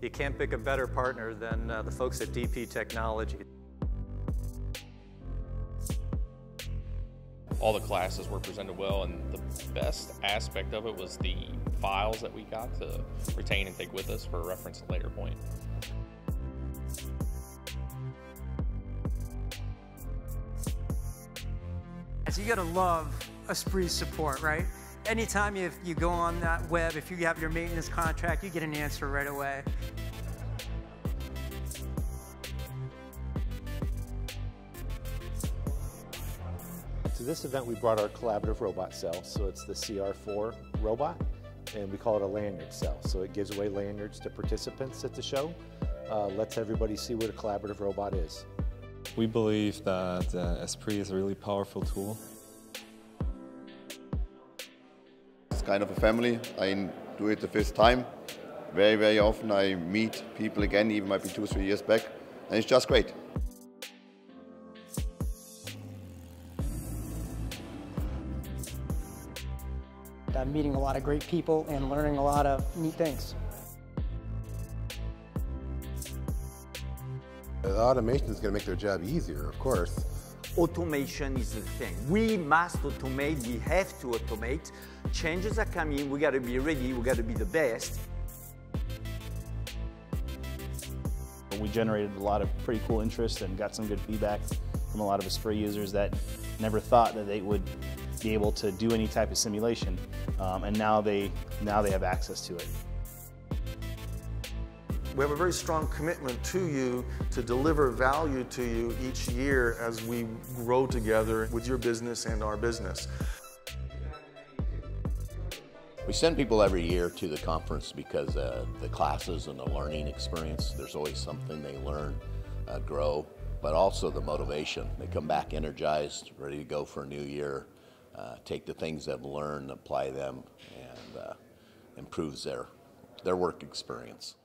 You can't pick a better partner than uh, the folks at DP Technology. All the classes were presented well, and the best aspect of it was the files that we got to retain and take with us for reference at a later point. So you gotta love Esprit's support, right? Anytime you, you go on that web, if you have your maintenance contract, you get an answer right away. To this event, we brought our collaborative robot cell. So it's the CR4 robot, and we call it a lanyard cell. So it gives away lanyards to participants at the show, uh, lets everybody see what a collaborative robot is. We believe that uh, Esprit is a really powerful tool. Kind of a family. I do it the fifth time. Very, very often I meet people again, even might be two, three years back, and it's just great. I'm meeting a lot of great people and learning a lot of neat things. The automation is going to make their job easier, of course. Automation is the thing. We must automate, we have to automate. Changes are coming, we got to be ready, we got to be the best. We generated a lot of pretty cool interest and got some good feedback from a lot of Esprit users that never thought that they would be able to do any type of simulation, um, and now they now they have access to it. We have a very strong commitment to you to deliver value to you each year as we grow together with your business and our business. We send people every year to the conference because uh, the classes and the learning experience, there's always something they learn, uh, grow, but also the motivation. They come back energized, ready to go for a new year, uh, take the things they've learned, apply them, and uh, improves their, their work experience.